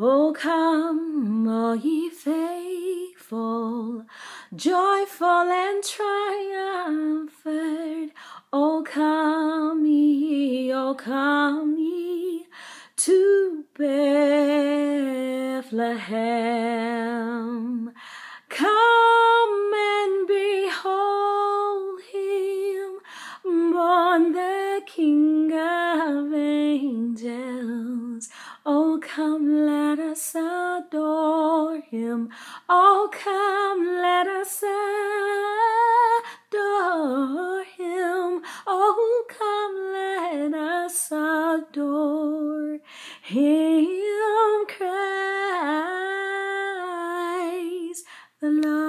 Oh, come, all ye faithful, joyful and triumphant. Oh, come ye, oh, come ye to Bethlehem. Come and behold him, born the King of angels come, let us adore him. Oh, come, let us adore him. Oh, come, let us adore him, Christ the Lord.